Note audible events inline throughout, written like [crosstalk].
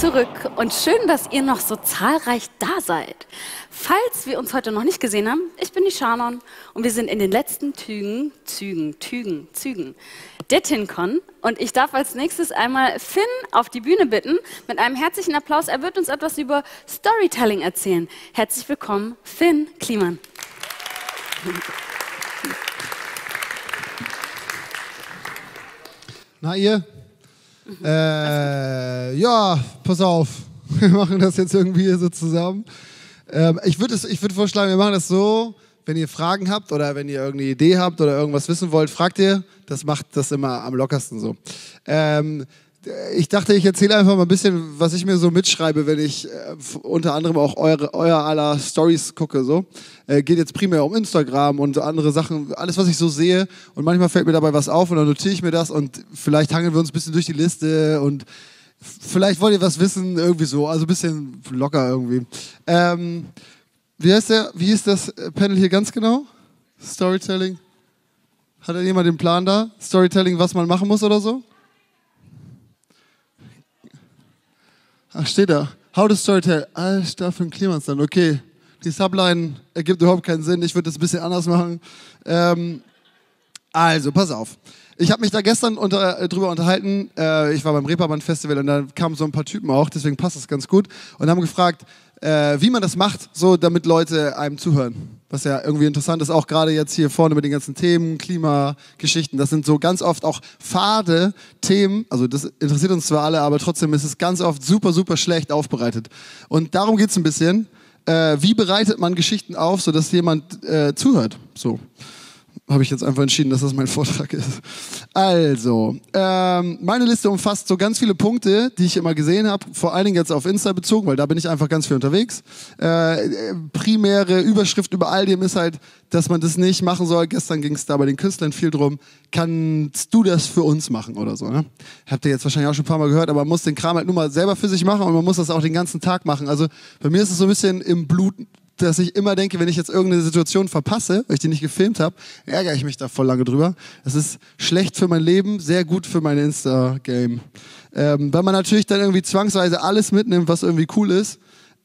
zurück und schön, dass ihr noch so zahlreich da seid. Falls wir uns heute noch nicht gesehen haben, ich bin die Shannon und wir sind in den letzten Zügen, Zügen, Zügen, Zügen der TinCon und ich darf als nächstes einmal Finn auf die Bühne bitten mit einem herzlichen Applaus. Er wird uns etwas über Storytelling erzählen. Herzlich willkommen, Finn Kliman. Na ihr? Äh, ja, pass auf. [laughs] Wir machen das jetzt irgendwie so zusammen. Ähm, ich würde würd vorschlagen, wir machen das so, wenn ihr Fragen habt oder wenn ihr irgendeine Idee habt oder irgendwas wissen wollt, fragt ihr. Das macht das immer am lockersten so. Ähm, ich dachte, ich erzähle einfach mal ein bisschen, was ich mir so mitschreibe, wenn ich äh, unter anderem auch eure, euer aller Stories gucke. So äh, geht jetzt primär um Instagram und andere Sachen, alles was ich so sehe. Und manchmal fällt mir dabei was auf und dann notiere ich mir das und vielleicht hangeln wir uns ein bisschen durch die Liste und vielleicht wollt ihr was wissen, irgendwie so, also ein bisschen locker irgendwie. Ähm, wie heißt der? Wie ist das Panel hier ganz genau? Storytelling. Hat jemand den Plan da? Storytelling, was man machen muss oder so? Ach, steht da. How to Storytell. Alter, für ein Clemens dann. Okay. Die Subline ergibt überhaupt keinen Sinn. Ich würde das ein bisschen anders machen. Ähm, also, pass auf. Ich habe mich da gestern unter, äh, drüber unterhalten. Äh, ich war beim Reeperbahn Festival und da kamen so ein paar Typen auch, deswegen passt das ganz gut. Und haben gefragt, äh, wie man das macht, so damit Leute einem zuhören. Was ja irgendwie interessant ist, auch gerade jetzt hier vorne mit den ganzen Themen, Klimageschichten. Das sind so ganz oft auch fade Themen. Also das interessiert uns zwar alle, aber trotzdem ist es ganz oft super, super schlecht aufbereitet. Und darum geht es ein bisschen. Äh, wie bereitet man Geschichten auf, sodass jemand äh, zuhört? So habe ich jetzt einfach entschieden, dass das mein Vortrag ist. Also, ähm, meine Liste umfasst so ganz viele Punkte, die ich immer gesehen habe, vor allen Dingen jetzt auf Insta bezogen, weil da bin ich einfach ganz viel unterwegs. Äh, primäre Überschrift über all dem ist halt, dass man das nicht machen soll. Gestern ging es da bei den Künstlern viel drum. Kannst du das für uns machen oder so? Ne? Habt ihr jetzt wahrscheinlich auch schon ein paar Mal gehört, aber man muss den Kram halt nur mal selber für sich machen und man muss das auch den ganzen Tag machen. Also bei mir ist es so ein bisschen im Blut dass ich immer denke, wenn ich jetzt irgendeine Situation verpasse, weil ich die nicht gefilmt habe, ärgere ich mich da voll lange drüber. Das ist schlecht für mein Leben, sehr gut für mein Insta-Game. Ähm, weil man natürlich dann irgendwie zwangsweise alles mitnimmt, was irgendwie cool ist,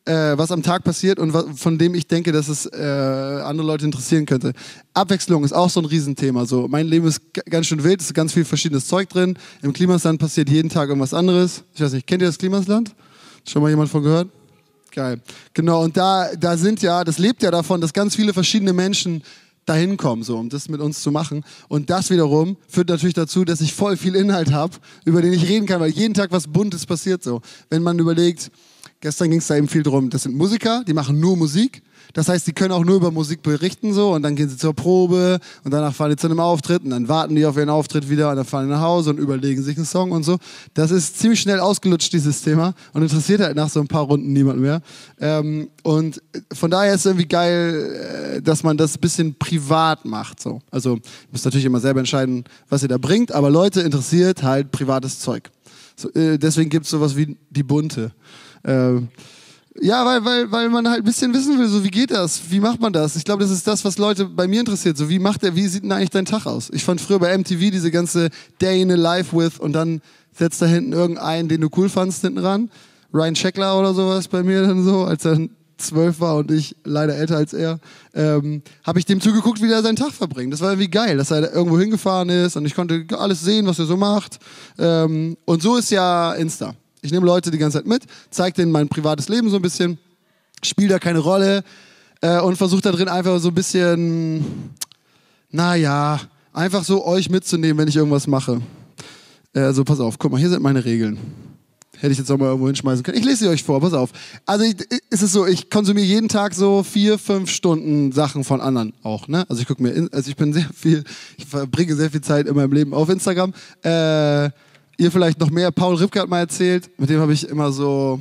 äh, was am Tag passiert und was, von dem ich denke, dass es äh, andere Leute interessieren könnte. Abwechslung ist auch so ein Riesenthema. So, mein Leben ist ganz schön wild, es ist ganz viel verschiedenes Zeug drin. Im Klimasland passiert jeden Tag irgendwas anderes. Ich weiß nicht, kennt ihr das Klimasland? Schon mal jemand von gehört? Geil. Genau, und da, da sind ja, das lebt ja davon, dass ganz viele verschiedene Menschen dahin kommen, so, um das mit uns zu machen. Und das wiederum führt natürlich dazu, dass ich voll viel Inhalt habe, über den ich reden kann, weil jeden Tag was Buntes passiert so. Wenn man überlegt, gestern ging es da eben viel drum, das sind Musiker, die machen nur Musik. Das heißt, sie können auch nur über Musik berichten so und dann gehen sie zur Probe und danach fahren die zu einem Auftritt und dann warten die auf ihren Auftritt wieder und dann fahren die nach Hause und überlegen sich einen Song und so. Das ist ziemlich schnell ausgelutscht, dieses Thema und interessiert halt nach so ein paar Runden niemand mehr. Ähm, und von daher ist es irgendwie geil, äh, dass man das ein bisschen privat macht. So. Also, ihr müsst natürlich immer selber entscheiden, was ihr da bringt, aber Leute interessiert halt privates Zeug. So, äh, deswegen gibt es sowas wie die Bunte. Äh, ja, weil, weil, weil man halt ein bisschen wissen will, so wie geht das? Wie macht man das? Ich glaube, das ist das, was Leute bei mir interessiert. So, wie macht der, wie sieht denn eigentlich dein Tag aus? Ich fand früher bei MTV diese ganze Day in a Life with und dann setzt da hinten irgendeinen, den du cool fandst, hinten ran. Ryan Scheckler oder sowas bei mir dann so, als er zwölf war und ich leider älter als er, ähm, habe ich dem zugeguckt, wie er seinen Tag verbringt. Das war irgendwie geil, dass er irgendwo hingefahren ist und ich konnte alles sehen, was er so macht. Ähm, und so ist ja Insta. Ich nehme Leute die ganze Zeit mit, zeige denen mein privates Leben so ein bisschen, spiele da keine Rolle äh, und versuche da drin einfach so ein bisschen, naja, einfach so euch mitzunehmen, wenn ich irgendwas mache. Äh, so, pass auf, guck mal, hier sind meine Regeln. Hätte ich jetzt auch mal irgendwo hinschmeißen können. Ich lese sie euch vor, pass auf. Also ich, ist es so, ich konsumiere jeden Tag so vier, fünf Stunden Sachen von anderen auch. Ne? Also ich gucke mir, also ich bin sehr viel, ich verbringe sehr viel Zeit in meinem Leben auf Instagram. Äh, ihr vielleicht noch mehr. Paul Ripke hat mal erzählt, mit dem habe ich immer so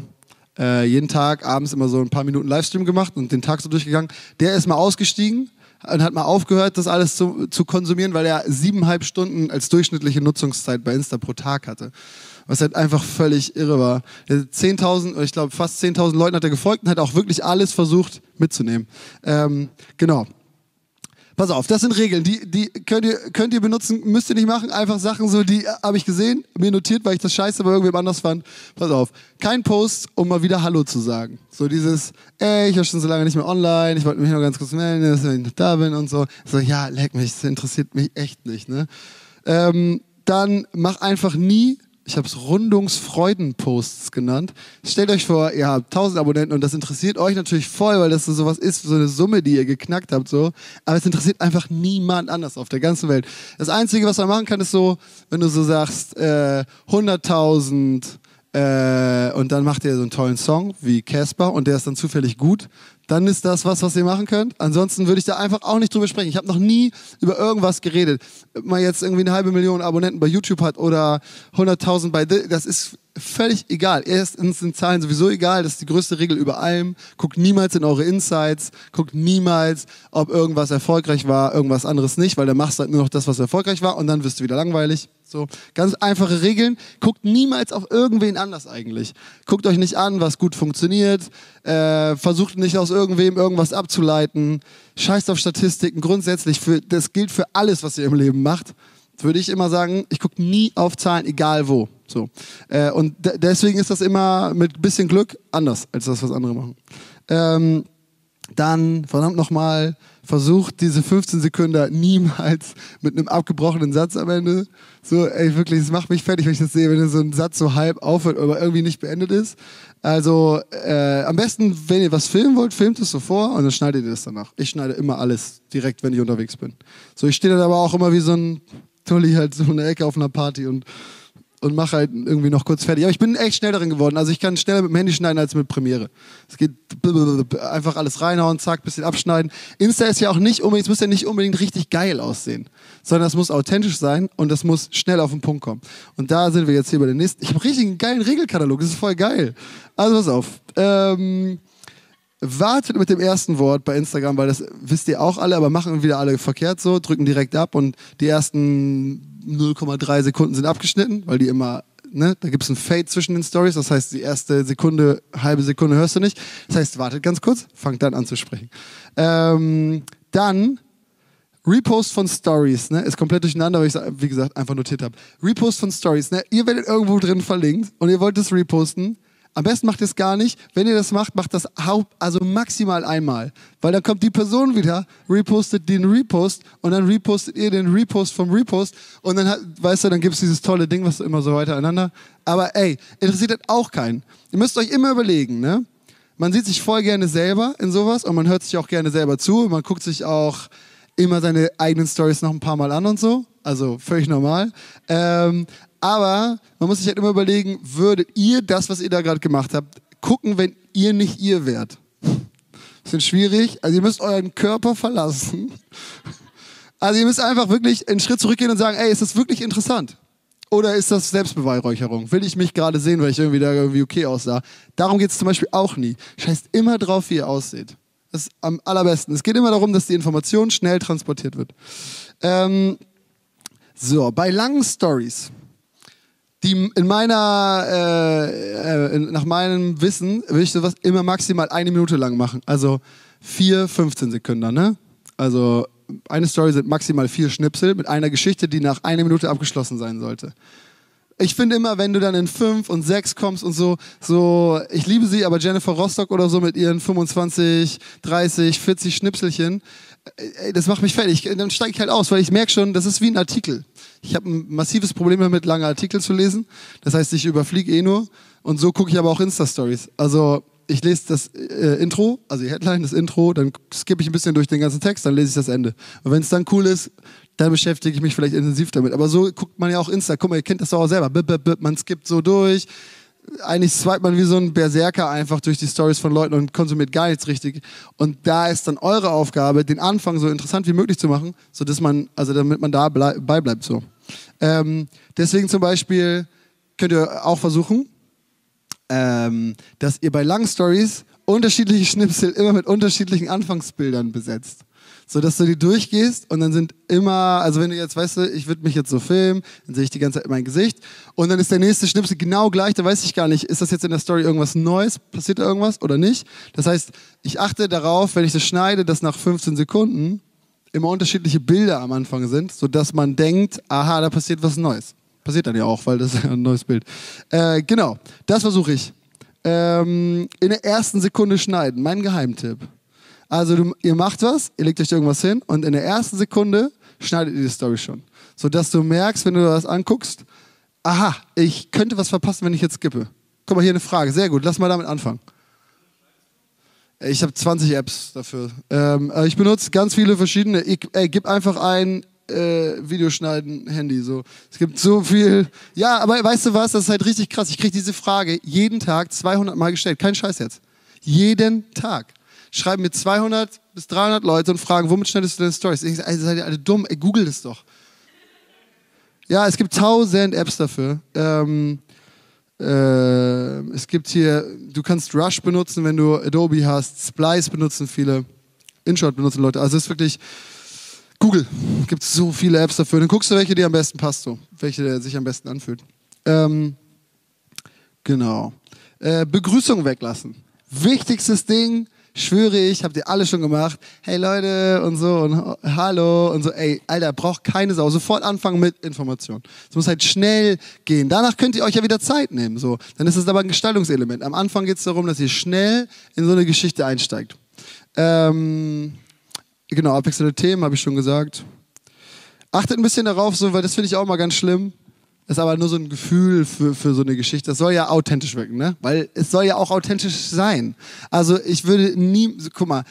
äh, jeden Tag abends immer so ein paar Minuten Livestream gemacht und den Tag so durchgegangen. Der ist mal ausgestiegen und hat mal aufgehört, das alles zu, zu konsumieren, weil er siebeneinhalb Stunden als durchschnittliche Nutzungszeit bei Insta pro Tag hatte. Was halt einfach völlig irre war. 10.000, ich glaube fast 10.000 Leuten hat er gefolgt und hat auch wirklich alles versucht mitzunehmen. Ähm, genau. Pass auf, das sind Regeln, die, die könnt, ihr, könnt ihr benutzen, müsst ihr nicht machen. Einfach Sachen so, die habe ich gesehen, mir notiert, weil ich das scheiße bei irgendwem anders fand. Pass auf, kein Post, um mal wieder Hallo zu sagen. So dieses, ey, ich war schon so lange nicht mehr online, ich wollte mich noch ganz kurz melden, dass ich da bin und so. So, ja, leck mich, das interessiert mich echt nicht. Ne? Ähm, dann mach einfach nie ich habe es Rundungsfreudenposts genannt. Stellt euch vor, ihr habt 1000 Abonnenten und das interessiert euch natürlich voll, weil das so sowas ist, so eine Summe, die ihr geknackt habt, so. Aber es interessiert einfach niemand anders auf der ganzen Welt. Das Einzige, was man machen kann, ist so, wenn du so sagst, äh, 100.000 äh, und dann macht ihr so einen tollen Song wie Casper und der ist dann zufällig gut, dann ist das was, was ihr machen könnt. Ansonsten würde ich da einfach auch nicht drüber sprechen. Ich habe noch nie über irgendwas geredet. Ob man jetzt irgendwie eine halbe Million Abonnenten bei YouTube hat oder 100.000 bei, das ist völlig egal. Erstens sind Zahlen sowieso egal. Das ist die größte Regel über allem. Guckt niemals in eure Insights. Guckt niemals, ob irgendwas erfolgreich war, irgendwas anderes nicht, weil dann machst du halt nur noch das, was erfolgreich war und dann wirst du wieder langweilig. So, ganz einfache Regeln. Guckt niemals auf irgendwen anders eigentlich. Guckt euch nicht an, was gut funktioniert. Äh, versucht nicht aus irgendwem irgendwas abzuleiten. Scheißt auf Statistiken. Grundsätzlich, für, das gilt für alles, was ihr im Leben macht. Würde ich immer sagen, ich gucke nie auf Zahlen, egal wo. So. Äh, und deswegen ist das immer mit bisschen Glück anders, als das, was andere machen. Ähm, dann, verdammt nochmal, versucht diese 15 Sekunden niemals mit einem abgebrochenen Satz am Ende. So, ey, wirklich, es macht mich fertig, wenn ich das sehe, wenn so ein Satz so halb aufhört, aber irgendwie nicht beendet ist. Also, äh, am besten, wenn ihr was filmen wollt, filmt es so vor und dann schneidet ihr das danach. Ich schneide immer alles direkt, wenn ich unterwegs bin. So, ich stehe dann aber auch immer wie so ein Tulli halt so in der Ecke auf einer Party und und mache halt irgendwie noch kurz fertig. Aber ich bin echt schnell darin geworden. Also ich kann schneller mit dem Handy schneiden als mit Premiere. Es geht einfach alles reinhauen, zack, bisschen abschneiden. Insta ist ja auch nicht unbedingt, es muss ja nicht unbedingt richtig geil aussehen, sondern es muss authentisch sein und das muss schnell auf den Punkt kommen. Und da sind wir jetzt hier bei der nächsten. Ich habe richtig einen geilen Regelkatalog, das ist voll geil. Also pass auf. Ähm, wartet mit dem ersten Wort bei Instagram, weil das wisst ihr auch alle, aber machen wieder alle verkehrt so, drücken direkt ab und die ersten 0,3 Sekunden sind abgeschnitten, weil die immer, ne, da gibt es ein Fade zwischen den Stories. Das heißt, die erste Sekunde, halbe Sekunde hörst du nicht. Das heißt, wartet ganz kurz, fangt dann an zu sprechen. Ähm, dann Repost von Stories, ne, ist komplett durcheinander, weil ich wie gesagt einfach notiert habe. Repost von Stories, ne, ihr werdet irgendwo drin verlinkt und ihr wollt es reposten am besten macht ihr es gar nicht. Wenn ihr das macht, macht das also maximal einmal. Weil dann kommt die Person wieder, repostet den Repost und dann repostet ihr den Repost vom Repost und dann, weißt du, dann gibt es dieses tolle Ding, was immer so weitereinander. Aber ey, interessiert das auch keinen. Ihr müsst euch immer überlegen, ne? Man sieht sich voll gerne selber in sowas und man hört sich auch gerne selber zu. Man guckt sich auch immer seine eigenen Stories noch ein paar Mal an und so. Also völlig normal. Ähm, aber man muss sich halt immer überlegen, würdet ihr das, was ihr da gerade gemacht habt, gucken, wenn ihr nicht ihr wärt? Bisschen schwierig. Also ihr müsst euren Körper verlassen. Also ihr müsst einfach wirklich einen Schritt zurückgehen und sagen, ey, ist das wirklich interessant? Oder ist das Selbstbeweihräucherung? Will ich mich gerade sehen, weil ich irgendwie da irgendwie okay aussah? Darum geht es zum Beispiel auch nie. Scheißt immer drauf, wie ihr aussieht. Das ist am allerbesten. Es geht immer darum, dass die Information schnell transportiert wird. Ähm, so, bei langen Stories die in meiner, äh, äh, nach meinem Wissen, will ich sowas immer maximal eine Minute lang machen. Also vier, 15 Sekunden, ne? Also eine Story sind maximal vier Schnipsel mit einer Geschichte, die nach einer Minute abgeschlossen sein sollte. Ich finde immer, wenn du dann in fünf und sechs kommst und so, so, ich liebe sie, aber Jennifer Rostock oder so mit ihren 25, 30, 40 Schnipselchen, ey, das macht mich fertig. Dann steige ich halt aus, weil ich merke schon, das ist wie ein Artikel. Ich habe ein massives Problem damit, lange Artikel zu lesen. Das heißt, ich überfliege eh nur. Und so gucke ich aber auch Insta-Stories. Also ich lese das äh, Intro, also die Headline, das Intro, dann skippe ich ein bisschen durch den ganzen Text, dann lese ich das Ende. Und wenn es dann cool ist, dann beschäftige ich mich vielleicht intensiv damit. Aber so guckt man ja auch Insta. Guck mal, ihr kennt das doch auch selber. Man skippt so durch eigentlich swipet man wie so ein Berserker einfach durch die Stories von Leuten und konsumiert gar nichts richtig. Und da ist dann eure Aufgabe, den Anfang so interessant wie möglich zu machen, so dass man, also damit man da beibleibt so. Ähm, deswegen zum Beispiel könnt ihr auch versuchen, ähm, dass ihr bei langen Stories unterschiedliche Schnipsel immer mit unterschiedlichen Anfangsbildern besetzt so dass du die durchgehst und dann sind immer, also wenn du jetzt, weißt du, ich würde mich jetzt so filmen, dann sehe ich die ganze Zeit mein Gesicht und dann ist der nächste Schnipsel genau gleich, da weiß ich gar nicht, ist das jetzt in der Story irgendwas Neues, passiert da irgendwas oder nicht? Das heißt, ich achte darauf, wenn ich das schneide, dass nach 15 Sekunden immer unterschiedliche Bilder am Anfang sind, sodass man denkt, aha, da passiert was Neues. Passiert dann ja auch, weil das ist [laughs] ein neues Bild. Äh, genau, das versuche ich. Ähm, in der ersten Sekunde schneiden, mein Geheimtipp. Also du, ihr macht was, ihr legt euch irgendwas hin und in der ersten Sekunde schneidet ihr die Story schon. Sodass du merkst, wenn du das anguckst, aha, ich könnte was verpassen, wenn ich jetzt skippe. Guck mal, hier eine Frage. Sehr gut, lass mal damit anfangen. Ich habe 20 Apps dafür. Ähm, äh, ich benutze ganz viele verschiedene. Ich äh, gib einfach ein äh, Videoschneiden Handy. So. Es gibt so viel. Ja, aber weißt du was? Das ist halt richtig krass. Ich kriege diese Frage jeden Tag 200 Mal gestellt. Kein Scheiß jetzt. Jeden Tag. Schreiben mir 200 bis 300 Leute und fragen, womit schneidest du deine Stories? Ich sage, seid ihr alle dumm? Ey, google das doch. Ja, es gibt tausend Apps dafür. Ähm, äh, es gibt hier, du kannst Rush benutzen, wenn du Adobe hast. Splice benutzen viele. InShot benutzen Leute. Also es ist wirklich Google. Es gibt so viele Apps dafür. Dann guckst du, welche dir am besten passt, so. welche sich am besten anfühlt. Ähm, genau. Äh, Begrüßung weglassen. Wichtigstes Ding, schwöre ich, habt ihr alle schon gemacht. Hey Leute und so und hallo und so. Ey, Alter, braucht keine Sau. Sofort anfangen mit Information. Es muss halt schnell gehen. Danach könnt ihr euch ja wieder Zeit nehmen. So. Dann ist es aber ein Gestaltungselement. Am Anfang geht es darum, dass ihr schnell in so eine Geschichte einsteigt. Ähm, genau, abwechselnde Themen, habe ich schon gesagt. Achtet ein bisschen darauf, so, weil das finde ich auch mal ganz schlimm ist aber nur so ein Gefühl für, für so eine Geschichte. Das soll ja authentisch wirken, ne? Weil es soll ja auch authentisch sein. Also ich würde nie, guck mal,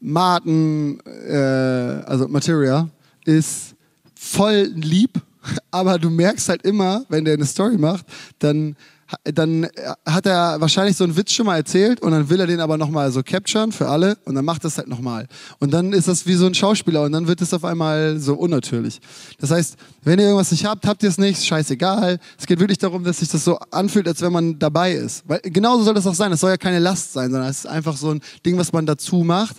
Martin, äh, also Materia, ist voll lieb, [laughs] aber du merkst halt immer, wenn der eine Story macht, dann dann äh, hat er wahrscheinlich so einen Witz schon mal erzählt und dann will er den aber nochmal so capturen für alle und dann macht das halt nochmal. Und dann ist das wie so ein Schauspieler und dann wird es auf einmal so unnatürlich. Das heißt, wenn ihr irgendwas nicht habt, habt ihr es nicht, scheißegal. Es geht wirklich darum, dass sich das so anfühlt, als wenn man dabei ist. Weil genauso soll das auch sein. Es soll ja keine Last sein, sondern es ist einfach so ein Ding, was man dazu macht.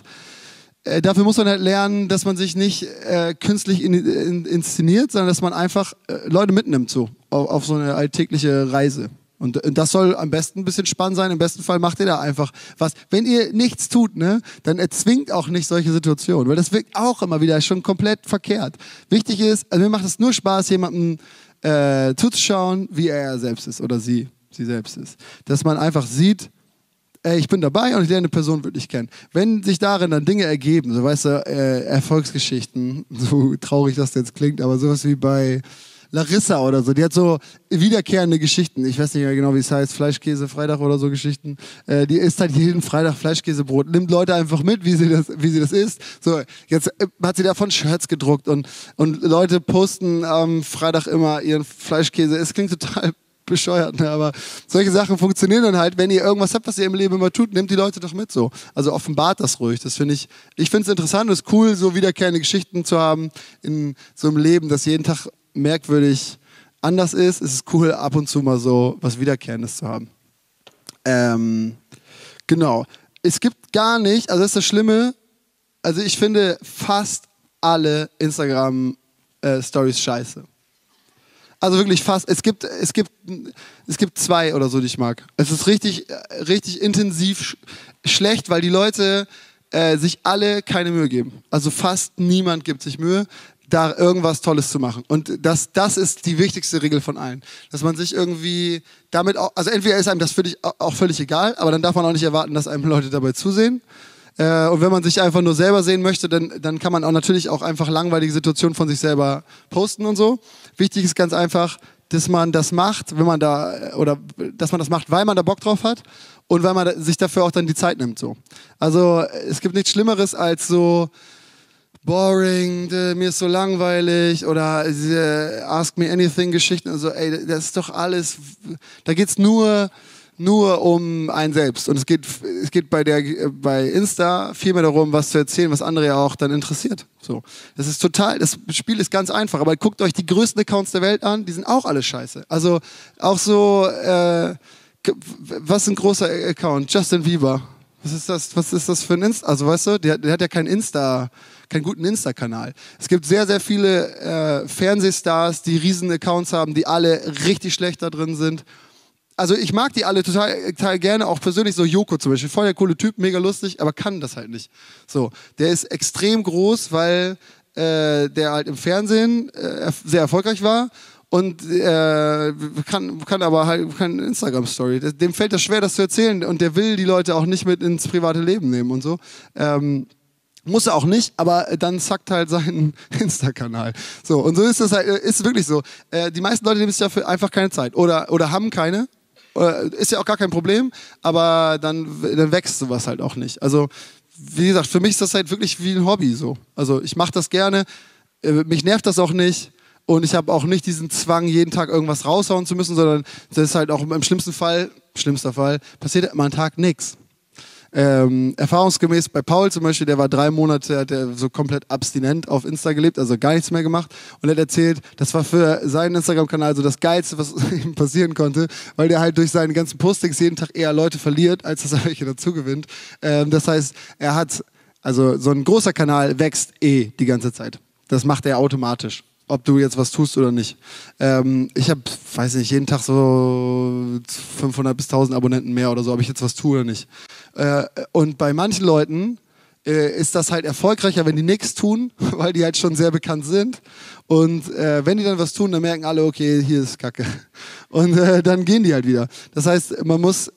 Äh, dafür muss man halt lernen, dass man sich nicht äh, künstlich in, in, inszeniert, sondern dass man einfach äh, Leute mitnimmt so auf, auf so eine alltägliche Reise. Und das soll am besten ein bisschen spannend sein. Im besten Fall macht ihr da einfach was. Wenn ihr nichts tut, ne, dann erzwingt auch nicht solche Situationen, weil das wirkt auch immer wieder schon komplett verkehrt. Wichtig ist, also mir macht es nur Spaß, jemandem äh, zuzuschauen, wie er selbst ist oder sie, sie selbst ist. Dass man einfach sieht, ey, ich bin dabei und ich lerne eine Person wirklich kennen. Wenn sich darin dann Dinge ergeben, so weißt du, äh, Erfolgsgeschichten, [laughs] so traurig das jetzt klingt, aber sowas wie bei Larissa oder so. Die hat so wiederkehrende Geschichten. Ich weiß nicht mehr genau, wie es heißt. Fleischkäse, Freitag oder so Geschichten. Äh, die isst halt jeden Freitag Fleischkäsebrot. Nimmt Leute einfach mit, wie sie das, wie sie das isst. So, jetzt äh, hat sie davon Shirts gedruckt und, und Leute posten am Freitag immer ihren Fleischkäse. Es klingt total [laughs] bescheuert, ne? aber solche Sachen funktionieren dann halt, wenn ihr irgendwas habt, was ihr im Leben immer tut, nehmt die Leute doch mit so. Also offenbart das ruhig. Das finde ich, ich finde es interessant, es ist cool, so wiederkehrende Geschichten zu haben in so einem Leben, das jeden Tag merkwürdig anders ist, ist es cool, ab und zu mal so was Wiederkehrendes zu haben. Ähm, genau. Es gibt gar nicht, also das ist das Schlimme, also ich finde fast alle Instagram-Stories äh, scheiße. Also wirklich fast. Es gibt, es gibt, es gibt zwei oder so, die ich mag. Es ist richtig, richtig intensiv sch schlecht, weil die Leute äh, sich alle keine Mühe geben. Also fast niemand gibt sich Mühe da irgendwas Tolles zu machen. Und das, das ist die wichtigste Regel von allen. Dass man sich irgendwie damit auch, also entweder ist einem das völlig, auch völlig egal, aber dann darf man auch nicht erwarten, dass einem Leute dabei zusehen. Äh, und wenn man sich einfach nur selber sehen möchte, dann, dann kann man auch natürlich auch einfach langweilige Situationen von sich selber posten und so. Wichtig ist ganz einfach, dass man das macht, wenn man da, oder dass man das macht, weil man da Bock drauf hat und weil man sich dafür auch dann die Zeit nimmt, so. Also, es gibt nichts Schlimmeres als so, boring, mir ist so langweilig oder äh, Ask Me Anything Geschichten und so, ey, das ist doch alles, da geht's nur nur um einen selbst und es geht es geht bei der bei Insta viel mehr darum, was zu erzählen, was andere ja auch dann interessiert. So, das ist total, das Spiel ist ganz einfach, aber guckt euch die größten Accounts der Welt an, die sind auch alle scheiße. Also auch so, äh, was ist ein großer Account? Justin Bieber. Was ist das? Was ist das für ein Insta? Also weißt du, der, der hat ja kein Insta keinen guten Insta-Kanal. Es gibt sehr, sehr viele äh, Fernsehstars, die riesen Accounts haben, die alle richtig schlecht da drin sind. Also ich mag die alle total, total gerne, auch persönlich so Joko zum Beispiel, voll der coole Typ, mega lustig, aber kann das halt nicht. So, der ist extrem groß, weil äh, der halt im Fernsehen äh, sehr erfolgreich war und äh, kann, kann aber halt keine Instagram-Story. Dem fällt das schwer, das zu erzählen und der will die Leute auch nicht mit ins private Leben nehmen und so. Ähm, muss er auch nicht, aber dann zackt halt seinen [laughs] Insta-Kanal. So, und so ist das halt, ist wirklich so. Äh, die meisten Leute nehmen sich dafür einfach keine Zeit oder, oder haben keine. Oder, ist ja auch gar kein Problem, aber dann, dann wächst sowas halt auch nicht. Also, wie gesagt, für mich ist das halt wirklich wie ein Hobby so. Also, ich mache das gerne, äh, mich nervt das auch nicht. Und ich habe auch nicht diesen Zwang, jeden Tag irgendwas raushauen zu müssen, sondern das ist halt auch im schlimmsten Fall, schlimmster Fall, passiert immer einen Tag nichts. Ähm, erfahrungsgemäß bei Paul zum Beispiel, der war drei Monate, hat er so komplett abstinent auf Insta gelebt, also gar nichts mehr gemacht. Und er hat erzählt, das war für seinen Instagram-Kanal so das Geilste, was [laughs] ihm passieren konnte, weil der halt durch seine ganzen Postings jeden Tag eher Leute verliert, als dass er welche dazu gewinnt. Ähm, das heißt, er hat, also so ein großer Kanal wächst eh die ganze Zeit. Das macht er automatisch ob du jetzt was tust oder nicht. Ähm, ich habe, weiß nicht, jeden Tag so 500 bis 1000 Abonnenten mehr oder so, ob ich jetzt was tue oder nicht. Äh, und bei manchen Leuten äh, ist das halt erfolgreicher, wenn die nichts tun, [laughs] weil die halt schon sehr bekannt sind. Und äh, wenn die dann was tun, dann merken alle, okay, hier ist Kacke. [laughs] Und äh, dann gehen die halt wieder. Das heißt, man muss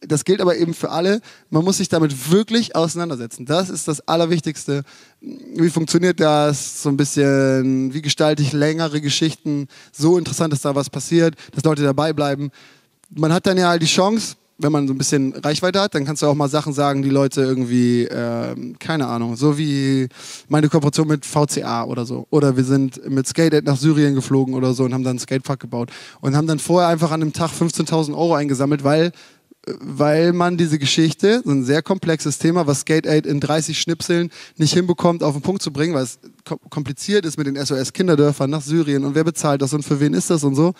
das gilt aber eben für alle. Man muss sich damit wirklich auseinandersetzen. Das ist das Allerwichtigste. Wie funktioniert das? So ein bisschen, wie gestalte ich längere Geschichten so interessant, dass da was passiert, dass Leute dabei bleiben. Man hat dann ja die Chance, wenn man so ein bisschen Reichweite hat, dann kannst du auch mal Sachen sagen, die Leute irgendwie, äh, keine Ahnung, so wie meine Kooperation mit VCA oder so. Oder wir sind mit Skate nach Syrien geflogen oder so und haben dann einen Skatepark gebaut. Und haben dann vorher einfach an einem Tag 15.000 Euro eingesammelt, weil weil man diese Geschichte, so ein sehr komplexes Thema, was Skate Aid in 30 Schnipseln nicht hinbekommt, auf den Punkt zu bringen, weil es kompliziert ist mit den SOS-Kinderdörfern nach Syrien und wer bezahlt das und für wen ist das und so.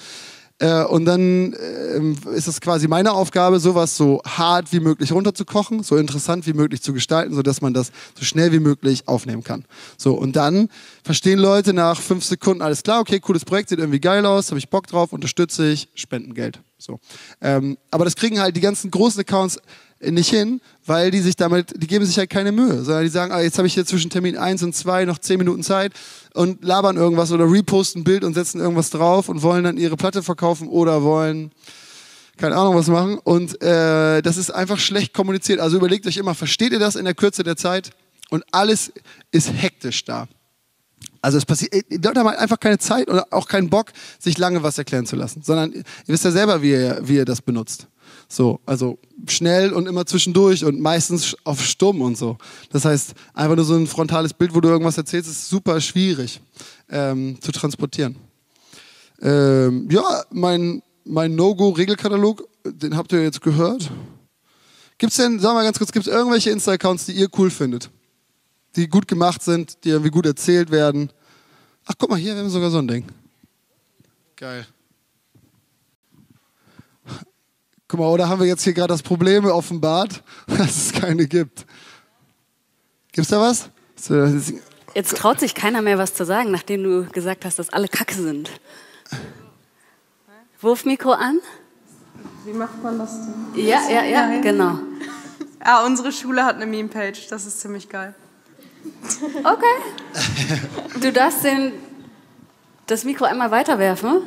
Äh, und dann ähm, ist es quasi meine Aufgabe, sowas so hart wie möglich runterzukochen, so interessant wie möglich zu gestalten, sodass man das so schnell wie möglich aufnehmen kann. So, und dann verstehen Leute nach fünf Sekunden, alles klar, okay, cooles Projekt, sieht irgendwie geil aus, habe ich Bock drauf, unterstütze ich, Spendengeld. So. Ähm, aber das kriegen halt die ganzen großen Accounts nicht hin, weil die sich damit, die geben sich halt keine Mühe, sondern die sagen, ah, jetzt habe ich hier zwischen Termin 1 und 2 noch 10 Minuten Zeit und labern irgendwas oder reposten ein Bild und setzen irgendwas drauf und wollen dann ihre Platte verkaufen oder wollen keine Ahnung was machen und äh, das ist einfach schlecht kommuniziert. Also überlegt euch immer, versteht ihr das in der Kürze der Zeit? Und alles ist hektisch da. Also es passiert, die Leute haben halt einfach keine Zeit oder auch keinen Bock, sich lange was erklären zu lassen, sondern ihr wisst ja selber, wie ihr, wie ihr das benutzt. So, also schnell und immer zwischendurch und meistens auf Stumm und so. Das heißt, einfach nur so ein frontales Bild, wo du irgendwas erzählst, ist super schwierig ähm, zu transportieren. Ähm, ja, mein, mein No-Go-Regelkatalog, den habt ihr jetzt gehört. Gibt es denn, sag mal ganz kurz, gibt es irgendwelche Insta-Accounts, die ihr cool findet? Die gut gemacht sind, die irgendwie gut erzählt werden? Ach, guck mal, hier haben wir sogar so ein Ding. Geil. Guck mal, oder haben wir jetzt hier gerade das Problem offenbart, [laughs] dass es keine gibt? Gibt's da was? Jetzt traut sich keiner mehr was zu sagen, nachdem du gesagt hast, dass alle Kacke sind. Wurf Mikro an. Wie macht man das denn? Ja, ja, ja, genau. Ah, unsere Schule hat eine Meme-Page, das ist ziemlich geil. Okay. Du darfst den, das Mikro einmal weiterwerfen.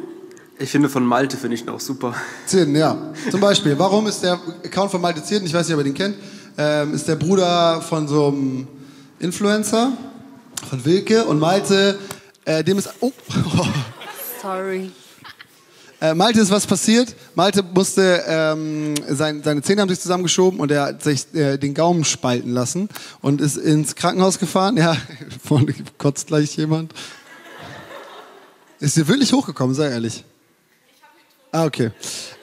Ich finde von Malte finde ich noch super. Zinn, ja. Zum Beispiel, warum ist der Account von Malte Zinn, ich weiß nicht, ob ihr den kennt, ähm, ist der Bruder von so einem Influencer, von Wilke und Malte, äh, dem ist, oh. [laughs] Sorry. Äh, Malte ist was passiert. Malte musste, ähm, sein, seine Zähne haben sich zusammengeschoben und er hat sich äh, den Gaumen spalten lassen und ist ins Krankenhaus gefahren. [laughs] Ja, vorne kotzt gleich jemand. Ist hier wirklich hochgekommen, sei ehrlich. Ah, okay.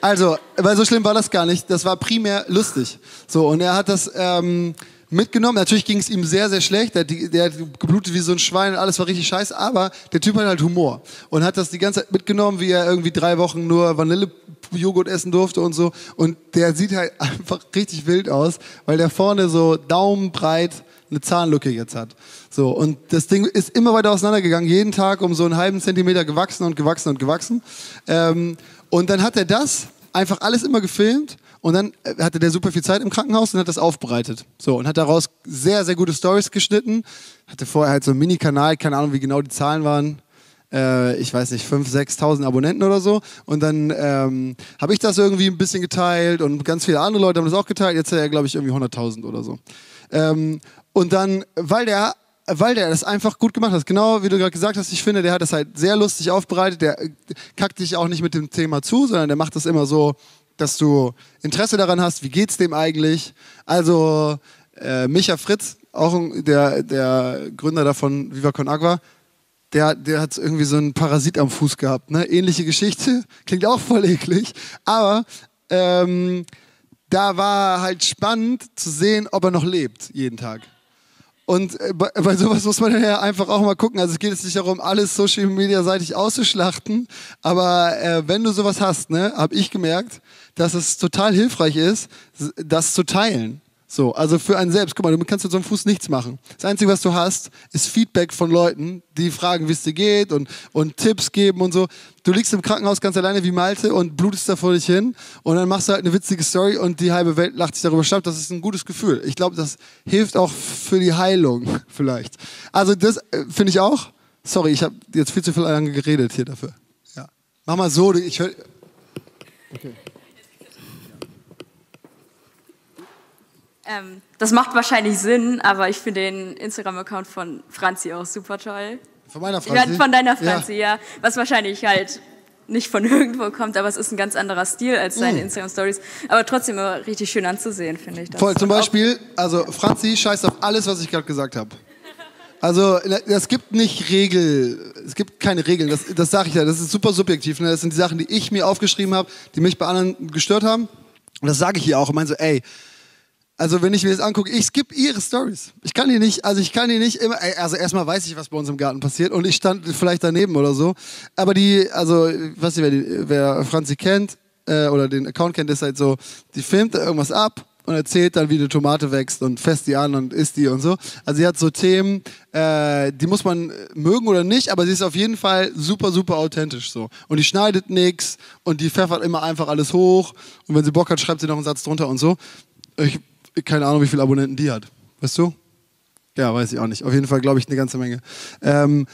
Also, weil so schlimm war das gar nicht. Das war primär lustig. So, und er hat das ähm, mitgenommen. Natürlich ging es ihm sehr, sehr schlecht. Der, der, hat geblutet wie so ein Schwein und alles war richtig scheiße. Aber der Typ hat halt Humor. Und hat das die ganze Zeit mitgenommen, wie er irgendwie drei Wochen nur Vanillejoghurt essen durfte und so. Und der sieht halt [laughs] einfach richtig wild aus, weil der vorne so daumenbreit eine Zahnlücke jetzt hat. So, und das Ding ist immer weiter auseinandergegangen, jeden Tag um so einen halben Zentimeter gewachsen und gewachsen und gewachsen. Ähm, und dann hat er das einfach alles immer gefilmt Und dann äh, hatte der super viel Zeit im Krankenhaus und hat das aufbereitet. So, und hat daraus sehr, sehr gute Stories geschnitten. Hatte vorher halt so einen Mini-Kanal, keine Ahnung, wie genau die Zahlen waren äh, ich weiß nicht, 5.000, 6.000 Abonnenten oder so. Und dann ähm, habe ich das irgendwie ein bisschen geteilt und ganz viele andere Leute haben das auch geteilt. Jetzt hat er, glaube ich, irgendwie 100.000 oder so. Ähm, und dann, weil der weil der das einfach gut gemacht hat. Genau wie du gerade gesagt hast, ich finde, der hat das halt sehr lustig aufbereitet. Der äh, kackt dich auch nicht mit dem Thema zu, sondern der macht das immer so, dass du Interesse daran hast, wie geht's dem eigentlich. Also äh, Micha Fritz, auch der, der Gründer davon, Viva Con Agua, der, der hat irgendwie so einen Parasit am Fuß gehabt. Ne? Ähnliche Geschichte, [laughs] klingt auch voll eklig, aber ähm, da war halt spannend zu sehen, ob er noch lebt, jeden Tag. Und äh, bei, bei, sowas muss man ja einfach auch mal gucken. Also es geht jetzt nicht darum, alles Social Media seitig auszuschlachten, aber äh, wenn du sowas hast, ne, habe ich gemerkt, dass es total hilfreich ist, das zu teilen. So, also für einen selbst. Guck mal, du kannst mit so einem Fuß nichts machen. Das Einzige, was du hast, ist Feedback von Leuten, die fragen, wie es dir geht und, und Tipps geben und so. Du liegst im Krankenhaus ganz alleine wie Malte und blutest da vor dich hin und dann machst du halt eine witzige Story und die halbe Welt lacht sich darüber schlapp. Das ist ein gutes Gefühl. Ich glaube, das hilft auch für die Heilung [laughs] vielleicht. Also das äh, finde ich auch. Sorry, ich habe jetzt viel zu viel lange geredet hier dafür. Ja. Mach mal so, ich höre... Okay. Ähm, das macht wahrscheinlich Sinn, aber ich finde den Instagram-Account von Franzi auch super toll. Von meiner Franzi? Ja, von deiner Franzi, ja. ja. Was wahrscheinlich halt nicht von [laughs] irgendwo kommt, aber es ist ein ganz anderer Stil als seine mm. Instagram-Stories. Aber trotzdem immer richtig schön anzusehen, finde ich. Das. Voll, zum Beispiel, also Franzi scheißt auf alles, was ich gerade gesagt habe. Also es gibt nicht Regel, es gibt keine Regeln, das, das sage ich ja, das ist super subjektiv. Ne? Das sind die Sachen, die ich mir aufgeschrieben habe, die mich bei anderen gestört haben. Und das sage ich hier auch Ich meine so, ey, also wenn ich mir das angucke, ich skippe ihre Stories. Ich kann die nicht, also ich kann die nicht immer, also erstmal weiß ich, was bei uns im Garten passiert und ich stand vielleicht daneben oder so. Aber die, also, weiß nicht, wer, die, wer Franzi kennt äh, oder den Account kennt, ist halt so, die filmt irgendwas ab und erzählt dann, wie eine Tomate wächst und fest die an und isst die und so. Also sie hat so Themen, äh, die muss man mögen oder nicht, aber sie ist auf jeden Fall super, super authentisch so. Und die schneidet nichts und die pfeffert immer einfach alles hoch und wenn sie Bock hat, schreibt sie noch einen Satz drunter und so. Ich keine Ahnung, wie viele Abonnenten die hat. Weißt du? Ja, weiß ich auch nicht. Auf jeden Fall glaube ich eine ganze Menge. Ähm,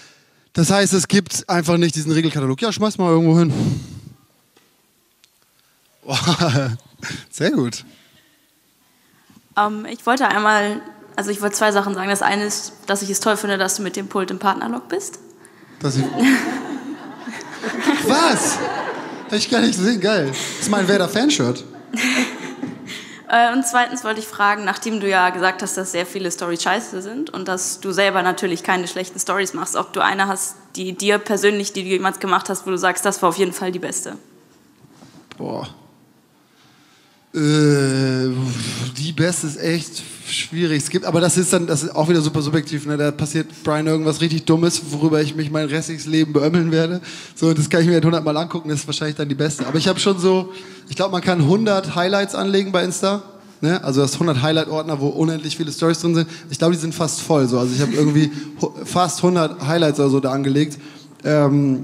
das heißt, es gibt einfach nicht diesen Regelkatalog. Ja, schmeiß mal irgendwo hin. [laughs] Sehr gut. Um, ähm, ich wollte einmal, also ich wollte zwei Sachen sagen. Das eine ist, dass ich es toll finde, dass du mit dem Pult im Partnerlock bist. Dass ich [laughs] Was? Hab ich gar nicht gesehen. Geil. Das ist mein Werder-Fanshirt. [laughs] Äh, und zweitens wollte ich fragen, nachdem du ja gesagt hast, dass sehr viele Stories scheiße sind und dass du selber natürlich keine schlechten Stories machst, ob du eine hast, die dir persönlich, die du jemals gemacht hast, wo du sagst, das war auf jeden Fall die beste. Boah. Äh, die beste ist echt schwierig. Es gibt, aber das ist dann, das ist auch wieder super subjektiv. Ne? Da passiert Brian irgendwas richtig Dummes, worüber ich mich mein restliches Leben beömmeln werde. So, das kann ich mir halt 100 Mal angucken. Das ist wahrscheinlich dann die beste. Aber ich habe schon so, ich glaube, man kann 100 Highlights anlegen bei Insta. Ne? Also das 100 Highlight-Ordner, wo unendlich viele Stories drin sind. Ich glaube, die sind fast voll. So. Also ich habe irgendwie fast 100 Highlights oder so da angelegt. Ähm,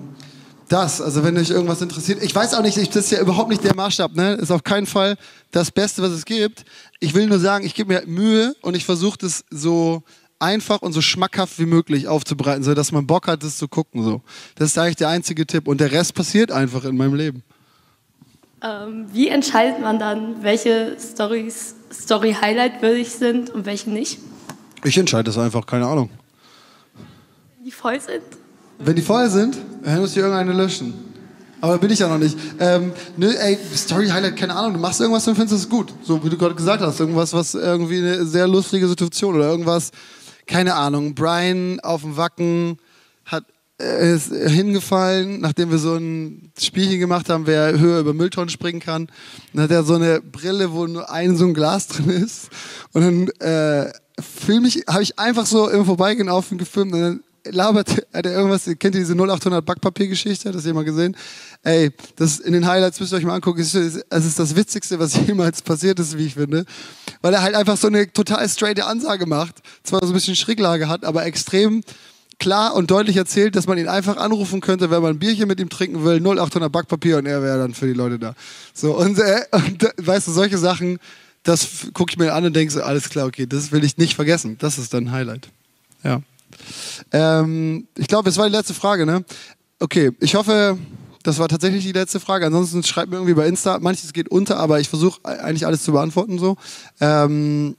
das, also wenn euch irgendwas interessiert. Ich weiß auch nicht, das ist ja überhaupt nicht der Maßstab, ne? Ist auf keinen Fall das Beste, was es gibt. Ich will nur sagen, ich gebe mir Mühe und ich versuche das so einfach und so schmackhaft wie möglich aufzubereiten, so dass man Bock hat, das zu gucken. So. Das ist eigentlich der einzige Tipp. Und der Rest passiert einfach in meinem Leben. Ähm, wie entscheidet man dann, welche Stories Story-Highlight würdig sind und welche nicht? Ich entscheide das einfach, keine Ahnung. Die voll sind? Wenn die voll sind, dann muss ich irgendeine löschen. Aber bin ich ja noch nicht. Ähm, nö, ey, Story Highlight, keine Ahnung. Du machst irgendwas und findest es gut. So wie du gerade gesagt hast. Irgendwas, was irgendwie eine sehr lustige Situation oder irgendwas, keine Ahnung. Brian auf dem Wacken hat äh, ist hingefallen, nachdem wir so ein Spielchen gemacht haben, wer höher über Mülltonnen springen kann. Dann hat er so eine Brille, wo nur ein so ein Glas [laughs] drin ist. Und dann äh, film ich, habe ich einfach so im Vorbeigehen auf ihn gefilmt und dann labert, hat er irgendwas, kennt ihr diese 0800 Backpapier-Geschichte? Hat das jemand gesehen? Ey, das in den Highlights müsst ihr euch mal angucken. Es ist, es ist das Witzigste, was [laughs] jemals passiert ist, wie ich finde. Weil er halt einfach so eine total straighte Ansage macht. Zwar so ein bisschen Schricklage hat, aber extrem klar und deutlich erzählt, dass man ihn einfach anrufen könnte, wenn man ein Bierchen mit ihm trinken will, 0800 Backpapier und er wäre dann für die Leute da. So, und, äh, und äh, weißt du, solche Sachen, das gucke ich mir an und denke so, alles klar, okay, das will ich nicht vergessen. Das ist dann ein Highlight. Ja. Ähm, ich glaube, es war die letzte Frage, ne? Okay, ich hoffe, das war tatsächlich die letzte Frage. Ansonsten schreibt mir irgendwie bei Insta. Manches geht unter, aber ich versuche eigentlich alles zu beantworten so. Ähm,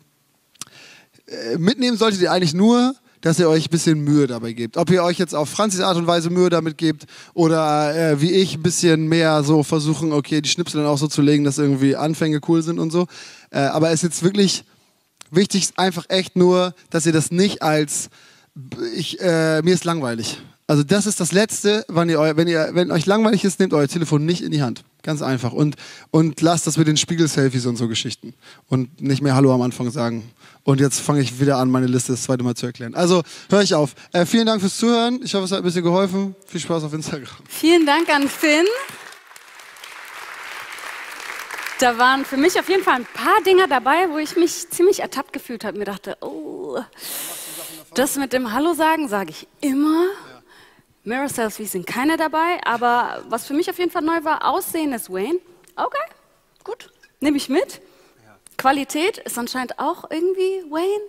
äh, mitnehmen solltet ihr eigentlich nur, dass ihr euch ein bisschen Mühe dabei gebt. Ob ihr euch jetzt auf Franzis Art und Weise Mühe damit gebt oder äh, wie ich ein bisschen mehr so versuchen, okay, die Schnipsel dann auch so zu legen, dass irgendwie Anfänge cool sind und so. Äh, aber es ist jetzt wirklich wichtig, einfach echt nur, dass ihr das nicht als ich, äh, mir ist langweilig. Also das ist das Letzte, wenn, ihr, wenn, ihr, wenn euch langweilig ist, nehmt euer Telefon nicht in die Hand. Ganz einfach. Und, und lasst das mit den Spiegel-Selfies und so Geschichten. Und nicht mehr Hallo am Anfang sagen. Und jetzt fange ich wieder an, meine Liste das zweite Mal zu erklären. Also höre ich auf. Äh, vielen Dank fürs Zuhören. Ich hoffe, es hat ein bisschen geholfen. Viel Spaß auf Instagram. Vielen Dank an Finn. Da waren für mich auf jeden Fall ein paar Dinge dabei, wo ich mich ziemlich ertappt gefühlt habe. Mir dachte, oh, das mit dem Hallo sagen sage ich immer. Mirror Selfies sind keine dabei, aber was für mich auf jeden Fall neu war, Aussehen ist Wayne. Okay, gut, nehme ich mit. Qualität ist anscheinend auch irgendwie Wayne.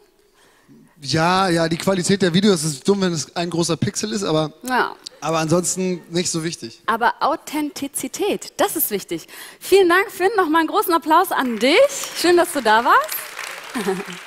Ja, ja, die Qualität der Videos ist dumm, wenn es ein großer Pixel ist, aber, Ja. aber ansonsten nicht so wichtig. Aber Authentizität, das ist wichtig. Vielen Dank, Finn. Nochmal einen großen Applaus an dich. Schön, dass du da warst. [laughs]